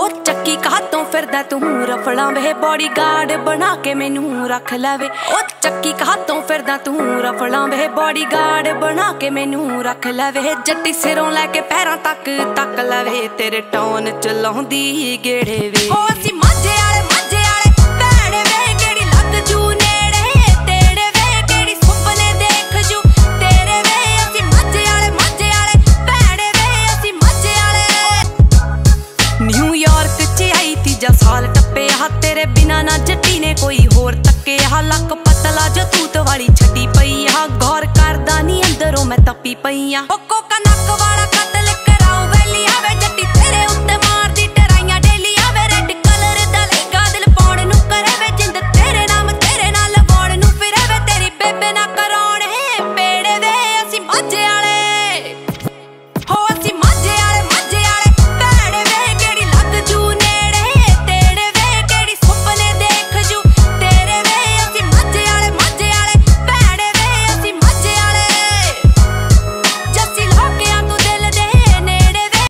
ਕਾਹਤੋਂ ਫਿਰਦਾ ਤੂੰ ਰਫਲਾਂ ਵੇ ਬੋਡੀ ਗਾਰਡ ਬਣਾ ਕੇ ਮੈਨੂੰ ਰੱਖ ਲਵੇ। ਉਹ ਚੱਕੀ ਕਾਹਤੋਂ ਫਿਰਦਾ ਤੂੰ ਰਫਲਾਂ ਵੇ ਬੋਡੀ ਗਾਰਡ ਬਣਾ ਕੇ ਮੈਨੂੰ ਰੱਖ ਲਵੇ। ਜੱਟੀ ਸਿਰੋਂ ਲੈ ਕੇ ਪੈਰਾਂ ਤੱਕ ਤੱਕ ਲਵੇ, ਤੇਰੇ ਟੌਨ ਚਲਾਉਂਦੀ ਗੇੜੇ ਵੇ। ਉਹ ਅਸੀਂ ਤੇਰੇ ਨਾ ਜੱਟੀ ਨੇ ਕੋਈ ਹੋਰ ਤੱਕਿਆ ਲੱਕ ਪਤਲਾ ਜੋ ਤੂਤ ਵਾਲੀ ਛੱਡੀ ਪਈ ਆ। ਗੌਰ ਕਰਦਾ ਨਹੀਂ ਅੰਦਰੋਂ ਮੈਂ ਤੱਪੀ ਪਈ ਆ। ਉਹ ਕੋਕਾ ਨੱਕ ਵਾਲਾ